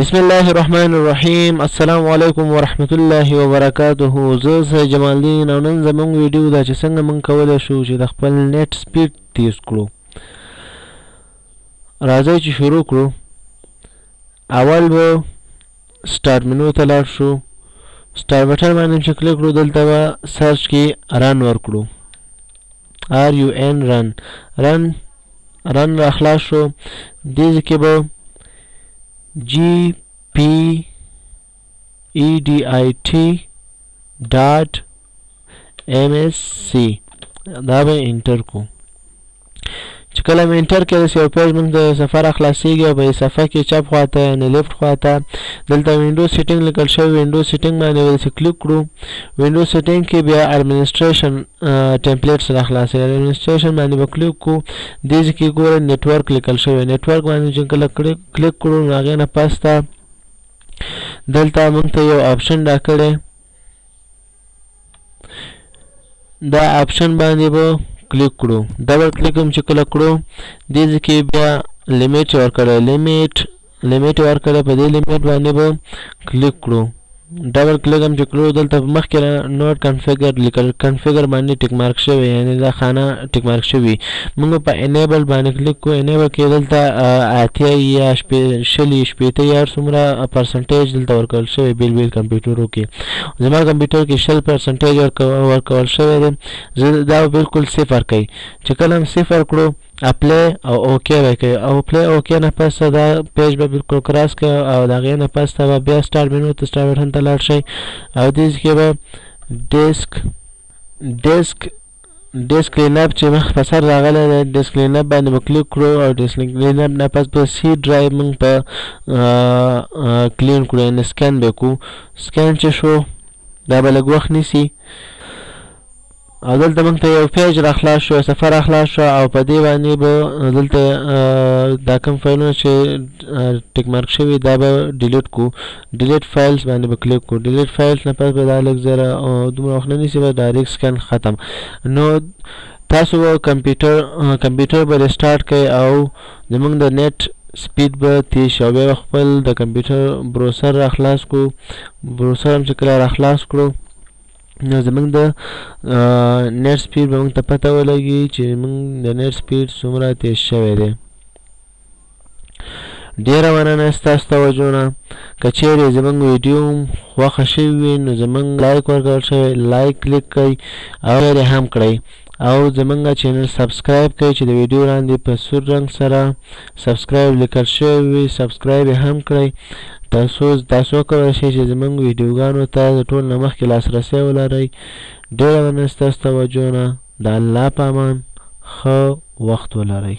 بسم الله الرحمن الرحیم السلام علیکم ورحمت الله وبرکاته زه سید جمال الدین او نن زموږ ویډیو دا چې څنګه موږ کولی شو چې د خپل نیټ سپیډ تیز کړو راځئ چې شروع کړو اول به سټارټ منو ته لاړ شو سټارټ بټن باندې چې کلیک کړو دلته به سرچ کې رن ورکړو آر یو ان رن رن رن را خلاص شو دې ځکه به جی پی ای ډی آی ټی ډاټ ایم ایس سی دا به انټر کو چې کله مې انټر کې یو پیج موږ د سفر خلاصيږي او په صفحه کې چپ خواته یعنی لیفټ خواته دلته وینډو سیټینګ لیکل شوی وینډو سیټینګ باندې ورسې کلیک کړو وینډو سیټینګ کې بیا اډمنستریشن ټیمپلیټ سره خلاصي اډمنستریشن باندې به کلیک کو دې کې ګورئ نتورک لیکل شوی نتورک باندې چې کله کلیک کړو نو هغه نه پسته دلته موږ ته یو آپشن راکړي دا آپشن باندې به کلیک کړو ډبل کلیک هم چې کله کړو دې ځکه بیا لیمیټ ورکړی لیمیټ لیمیټ ورکړی په دې لیمیټ باندې به کلیک کړو ډبل کلیک هم چې کړو دلته مخکې نوټ کنفیګر لیکل کنفیګر باندې ټیک مارک شوی یعنی دا خانه ټیک مارک شوی موږ په انیبل باندې کلیک کو انیبل کې دلته اتیا یا شلی شپېته یا څومره پرسنټیج دلته ورکول شوی بیل بیل کمپیوټرو کې زما کمپیوټر کې شل پرسنټیج ورکول شوی دی دا بالکل صفر کوي چې کله هم صفر کړو اپلی او اوکی به کوي او اپلی اوکی نه پس دا پیج به بالکل کراس کوي او دا غي نه پس به بیا سٹارټ مینو ته سٹارټ بټن ته لاړ شي او دې کې به ډیسک ډیسک ډیسک کلین اپ چې مخ په سر راغلی دی ډیسک کلین اپ باندې مو کلیک کړو او ډیسک کلین اپ نه پس به سی ډرایو موږ په کلین کړو یعنی سکین به کو سکین چې شو دا به لږ وخت نیسي او دلته موږ ته یو پیج را خلاص شو صفحه را خلاص شو او په دې باندې به دلته دا کوم فایلونه چې ټیک مارک شوي دا به ډیلیټ کو ډیلیټ فایلز باندې به کلیک کو ډیلیټ فایلز نه پس به دا لږ زره او دومره وخت نه نیسي بس ډایریک سکین ختم نو تاسو به کمپیوټر کمپیوټر به ریسټارټ کړئ او زمونږ د نیټ سپید به تیز شي او بیا به خپل د کمپیوټر بروسر را خلاص کو بروسر هم چې کله را خلاص کړو نو زمونږ د نیټ سپیډ به موږ ته پته ولګي چې موږ د نیټ سپیډ څومره تیز شوی دی ډیره مننه ستاسو توجه نه که چیرې زمونږ ویډیو خوښه شوي وي نو زمونږ لایک ورکړل شوی لایک کلیک کړئ او شیر هم کړئ او زمونږ چینل سبسکرایب کړئ چې د ویډیو وړاندې په سور رنګ سره سبسکرایب لیکل شوی وي سبسکرایب هم کړئ ترڅو تاسو وکولی شئ چې زمونږ ویډیوګانو ته د ټول نه مخکې لاسرسی ولرئ ډیره مننه ستاسو توجه نه د الله په امان ښه وخت ولرئ